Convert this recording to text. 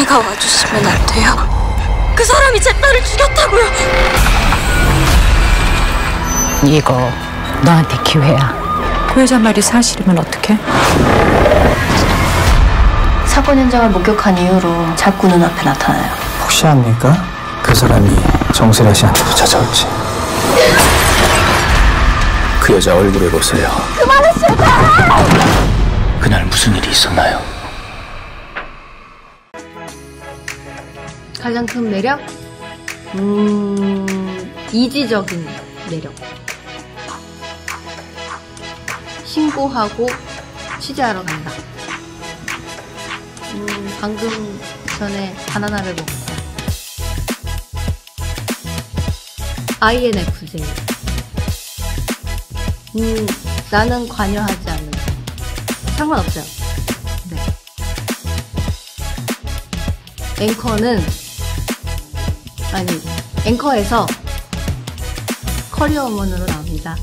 어머니가 와주시면 안 돼요? 그 사람이 제 딸을 죽였다고요. 이거 너한테 기회야. 그 여자 말이 사실이면 어떡해? 사건 현장을 목격한 이후로 자꾸 눈앞에 나타나요. 혹시 압니까? 그 사람이 정세라 씨한테도 찾아올지. 그 여자 얼굴을 보세요. 그날 무슨 일이 있었나요? 가장 큰 매력? 음, 이지적인 매력. 신고하고 취재하러 간다. 음, 방금 전에 바나나를 먹고. INFJ. 음, 나는 관여하지 않는다. 상관없어요. 네. 앵커는 아니 앵커에서 커리어 우먼으로 나옵니다.